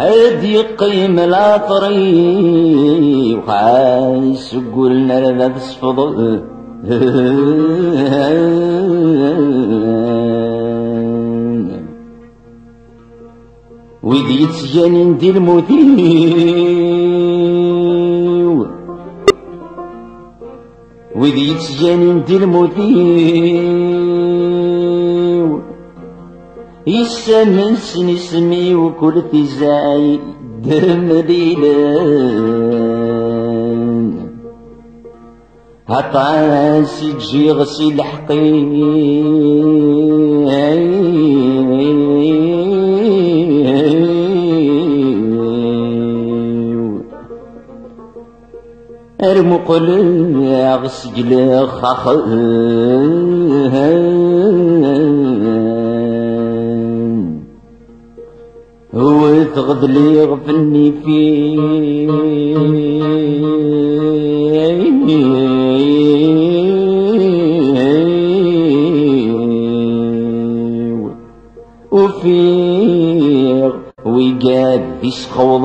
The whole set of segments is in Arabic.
هاد يقيم العطري وخايس قولنا لذا تصفض ويدي يتسجانين دي الموتيو ويدي يتسجانين دي الموتيو يسمن سن اسمي وكل تزاي دم ليلان هطاس تجي غسيل حقي ارمقل غسجل خخ هو تغدلي غفلني فيه وفي ويقاد يسخوض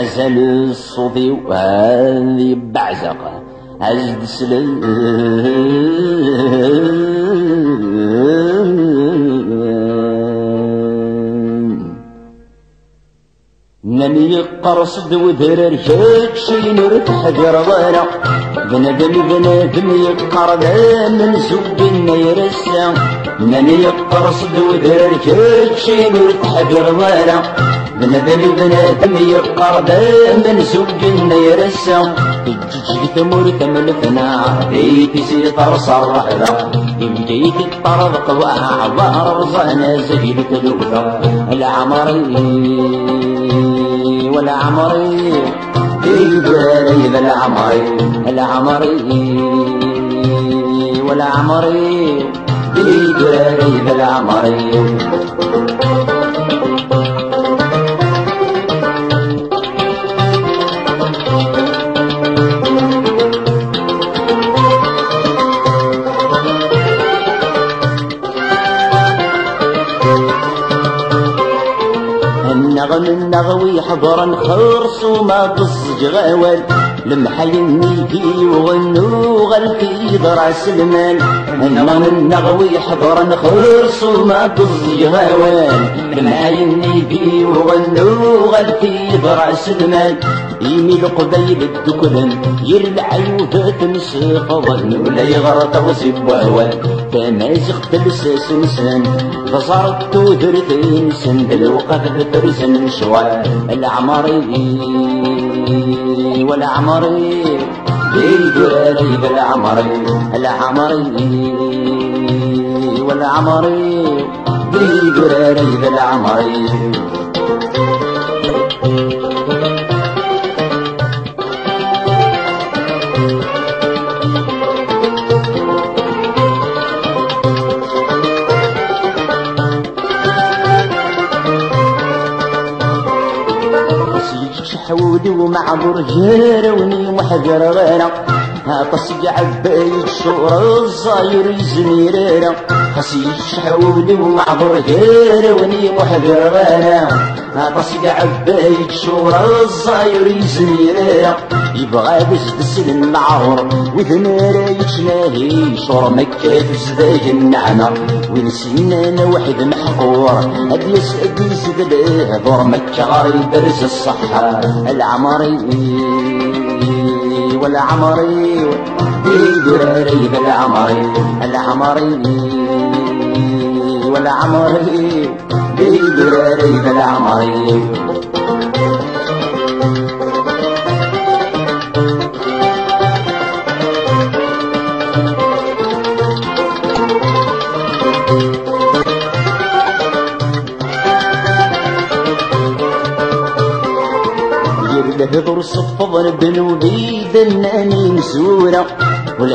مازال الصوفي وهذه بعزقة. أجد سلام نمي قرص ودرر هيك شي نرتاح جروانا بنادم بنادم يقرب من زوج يرسى نمي قرص ودرر هيك شي نرتاح جروانا بنادم بنادم يقرب من زوج يرسى الجيج ثمر تملكنا بيتي سيطر صرحنا يمجيك الطرد قواع وارزانا زهيل تلوثا العمري والعمري بيدوالي ذا العمري. العمري والعمري بيدوالي ذا العمري. النغم النغوي حضرا خرص وما تصج غوال لمحي النيجي وغنو غلفي ضرع سلمان النغم النغوي حضرا خرص وما تصج غوال لمحي النيجي وغنو غلفي ضرع سلمان يميل قبيل الدكلان يرلع يوثات نسخ ظن ولا يغرط وسيب وهوان. تمازق تلساس نسان فصارت تودرت انسان بالوقف بترسن شوال العمري والعمري بيدوالي بالعمري العمري والعمري بيدوالي بالعمري. حودي ومعبر جروني وحجر غيره طسق عبايد شور الصاير يزميرنا خسي شحولي ومعبر غير وني محذرانا طسق عبايد شور الصاير يزميرنا يبغى بزدس المعور وثمارا يتناهي شور مكة تزداج النعمة ونسينا محظور هاد يسعد يزد له دور مكة غير يبرز الصحة العمري والعمري. بيدراري بالعمري. العمري. والعمري. بيدراري بالعمري. الهضر صفض بنودي دناني مسورة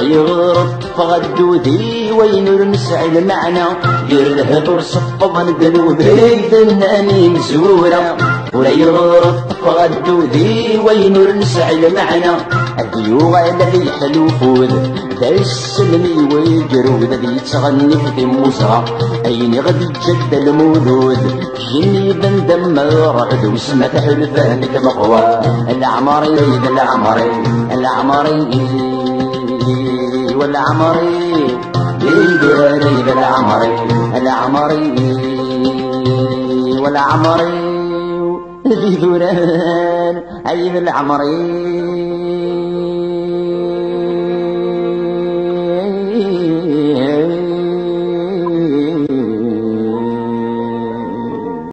يغرط فغدو ذي وين المسع المعنى. غير الهضر صفض بنودي دناني مسورة. ولا يغرط فغدو ذي وين المسع المعنى. الديوغ الذي حلو فوذ ذا السلمي والجرود ذي تغني في موسى. أين غدي جد المولود. جني بندم رعد وسمة حلفانك مقوى العمري العمري العمري والعمري بالداري بالعمري العمري والعمري ذي ذوران أي العمري